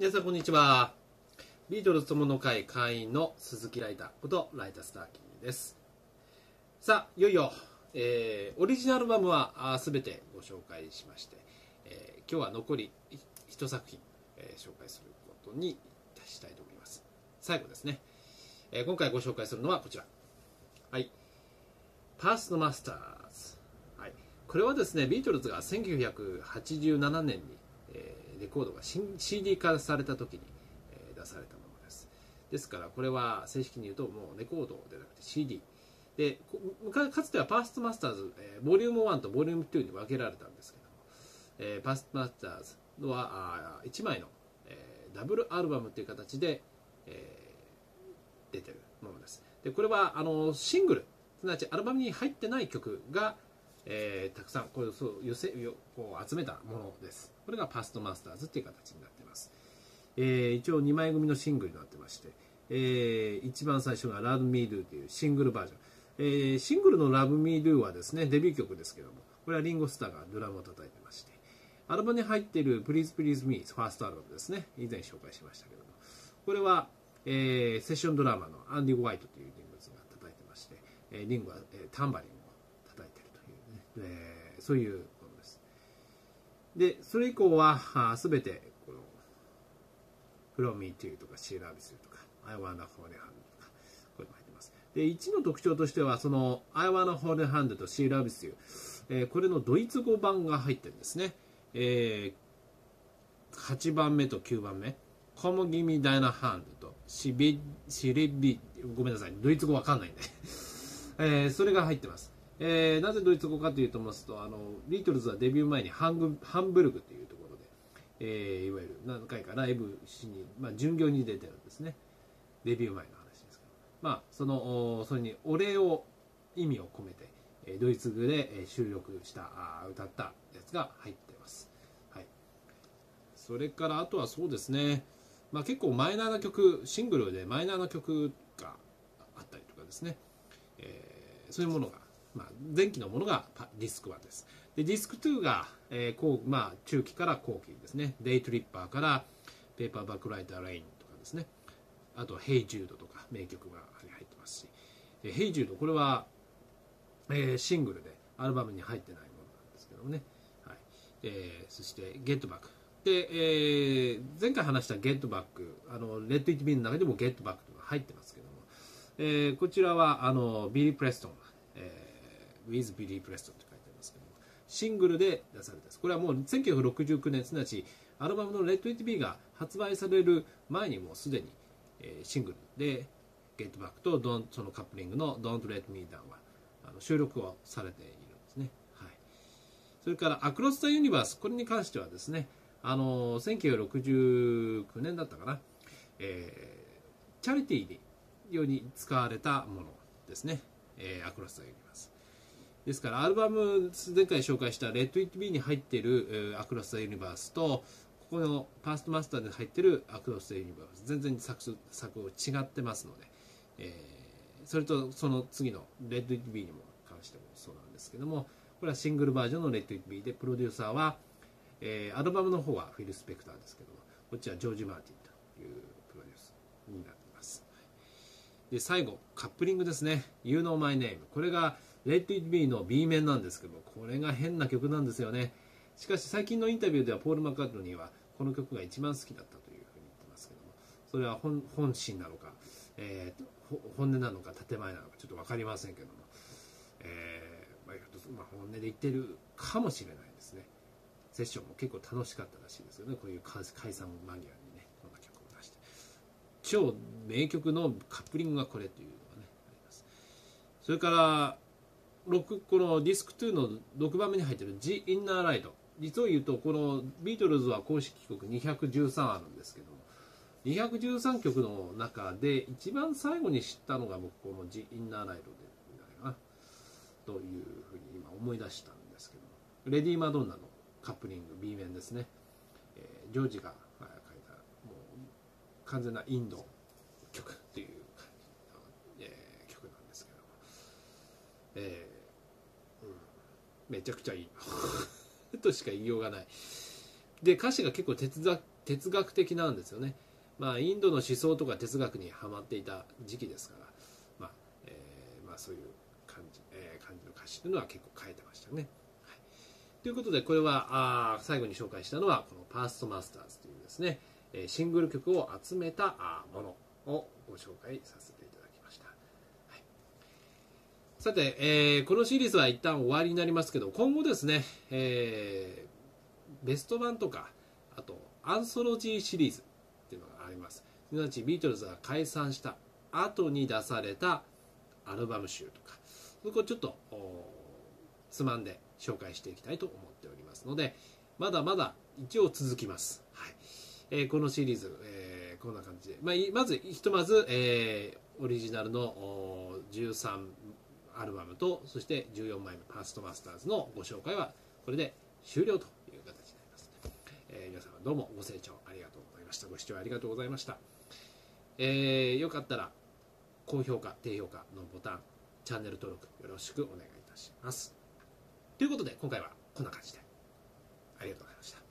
皆さんこんにちは。ビートルズ友の会会員の鈴木ライターことライタースターキーです。さあいよいよ、えーオリジナルアルバムはあー全てご紹介しまして、えー今日は残り一作品、えー紹介することにいたしたいと思います。最後ですね、えー今回ご紹介するのはこちら。はい。パースのマスターズ、はい、これはですねビートルズが1987年に、レコードが CD 化された時に、出されたものです。ですからこれは正式に言うともうレコードでなくて CD でかつてはパーストマスターズ、えーボリューム1とボリューム2に分けられたんですけども、えーパーストマスターズのはあ1枚の、えーダブルアルバムという形で、えー出てるものです。でこれはあのシングルすなわちアルバムに入ってない曲が、えーたくさんこういうそう寄せよこう集めたものです。これがパストマスターズっていう形になっています、えー一応2枚組のシングルになってまして、えー一番最初が「Love Me Do」というシングルバージョン、えーシングルの「Love Me Do」はですねデビュー曲ですけどもこれはリンゴ・スターがドラムを叩いてましてアルバムに入っている「Please Please Me」ファーストアルバムですね以前紹介しましたけどもこれは、えーセッションドラマのアンディ・ホワイトという人物が叩いてまして、えーリンゴは、えータンバリンを叩いてるというね、えーそういうものです。でそれ以降はあー全てこの「From Me To」とか「She Loves You」とか「I Wanna Hold Your Hand」とかこういうのが入ってます。で1の特徴としてはその「I Wanna Hold Your Hand」と「She Loves You」えーこれのドイツ語版が入ってるんですね、えー8番目と9番目「Come Give Me Dine Hand」と「シビシリビ」ごめんなさい。ドイツ語わかんないんで、えーそれが入ってます、えーなぜドイツ語かというとますとあのビートルズはデビュー前にハングハンブルグというところで、えーいわゆる何回かライブしに、まあ、巡業に出てるんですね。デビュー前の話ですけど。まあそのそれにお礼を意味を込めてえードイツ語で収録したあ歌ったやつが入ってます、はい、それからあとはそうですね、まあ、結構マイナーな曲シングルでマイナーな曲があったりとかですね、えーそういうものが、まあ、前期のものがディスク1です。でディスク2が、えー後まあ、中期から後期ですね。デイトリッパーからペーパーバックライターレインとかですね。あとヘイジュードとか名曲が入ってますし。えヘイジュードこれはえーシングルでアルバムに入ってないものなんですけどもね、はい。えーそして「ゲットバック」で、えー前回話した「ゲットバック」あのレッド・イット・ビーの中でも「ゲットバック」というのが入ってますけども、えーこちらはあのビリー・プレストン、えー、with ビリー・プレストンと書いてありますけどもシングルで出されたです。これはもう1969年すなわちアルバムの「レッド・イット・ビー」が発売される前にもうすでに、えーシングルで「ゲットバック」と Don't そのカップリングの「Don't Let Me Down」はあの収録をされているんですね、はい、それから「アクロス・ザ・ユニバース」これに関してはですねあの1969年だったかな、えーチャリティー用に使われたものですね、えーアクロス・ザ・ユニバースですからアルバム前回紹介した「レッド・イット・ビー」に入っている、えーアクロス・ザ・ユニバースとここのパストマスターで入っているアクロス・ザ・ユニバース。全然作作違ってますので、えーそれとその次の「レッド・イット・ビー」にも関してもそうなんですけどもこれはシングルバージョンの「レッド・イット・ビー」でプロデューサーは、えーアルバムの方はフィル・スペクターですけどもこっちはジョージ・マーティンというプロデュースになっています。で最後カップリングですね「You Know My Name」これが「Let It Be」の B 面なんですけどもこれが変な曲なんですよね。しかし最近のインタビューではポール・マカートニーはこの曲が一番好きだったというふうに言ってますけどもそれは本本心なのか、えー本音なのか建前なのかちょっと分かりませんけども、えーまあまあ、本音で言ってるかもしれないですね。セッションも結構楽しかったらしいですよね。こういう解解散間際にねこんな曲を出して。超名曲のカップリングがこれというのがねあります。それから6このディスク2の6番目に入ってる「The Inner Light」実を言うとこのビートルズは公式曲213あるんですけども213曲の中で一番最後に知ったのが僕この「The Inner Light」でないな。というふうに今思い出したんですけども。レディー・マドンナのカップリング B 面ですね、えージョージが書いたもう完全なインド曲っていう感じの、えー曲なんですけども、えーめちゃくちゃいい。としか言いようがない。で歌詞が結構哲学哲学的なんですよね、まあ、インドの思想とか哲学にはまっていた時期ですから、まあえーまあ、そういう感じ,、えー感じの歌詞というのは結構書いてましたね。はい、ということでこれはあ最後に紹介したのはこの「パーストマスターズ」というですねシングル曲を集めたものをご紹介させていただきました。はいさて、えーこのシリーズは一旦終わりになりますけど今後ですね、えーベスト版とかあとアンソロジーシリーズっていうのがあります。すなわちビートルズが解散した後に出されたアルバム集とかそこをちょっとつまんで紹介していきたいと思っておりますのでまだまだ一応続きます、はい。えーこのシリーズ、えーこんな感じで、まあ、まずひとまず、えーオリジナルの13アルバムとそして14枚目「パーストマスターズ」のご紹介はこれで終了という形になります、えー皆様どうもご清聴ありがとうございました。ご視聴ありがとうございました、えーよかったら高評価低評価のボタンチャンネル登録よろしくお願いいたします。ということで今回はこんな感じで。ありがとうございました。